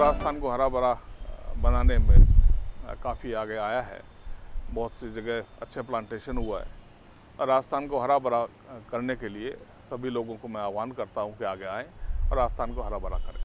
राजस्थान को हरा भरा बनाने में काफ़ी आगे आया है। बहुत सी जगह अच्छे प्लांटेशन हुआ है। और राजस्थान को हरा भरा करने के लिए सभी लोगों को मैं आह्वान करता हूँ कि आगे आएँ और राजस्थान को हरा भरा करें।